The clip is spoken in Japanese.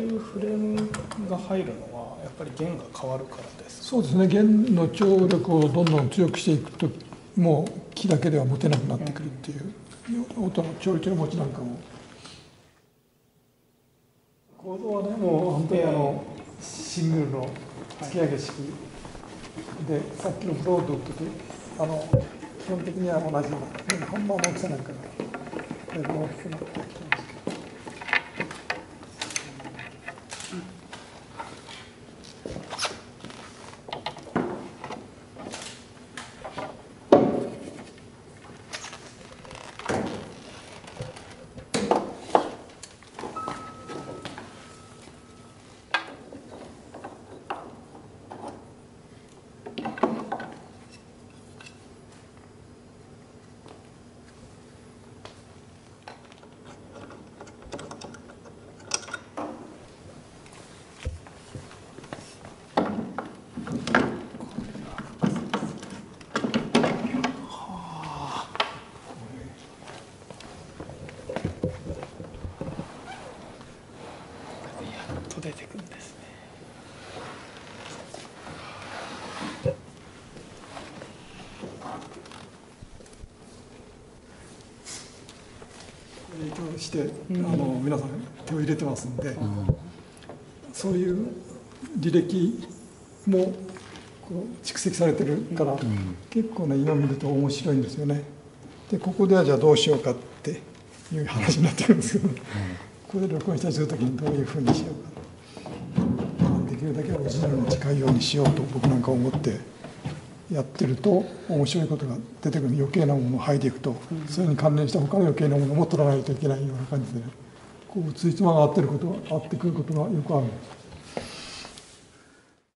いうフレームが入るのはやっぱり弦が変わるからです。そうですね。弦の張力をどんどん強くしていくともう木だけでは持てなくなってくるっていう。音の調律の持ちなんかも。構造はねもう本当にあのシングルの突き上げ式でさっきのブロードとあの基本的には同じようなハンマーの大きさなんかがだいぶ大きくなってきます。やっと出てくるんですね。影響して、あの皆さん手を入れてますんで、そういう履歴もこう蓄積されてるから、結構ね今見ると面白いんですよね。でここではじゃあどうしようかっていう話になってくるんですけど、ここで録音したりする時にどういうふうにしようかリジナルに近いようにしようと僕なんか思ってやってると面白いことが出てくる。余計なものを剥いでいくと、それに関連した他の余計なものも取らないといけないような感じでこうついつまが合ってることが合ってくることがよくある。んです。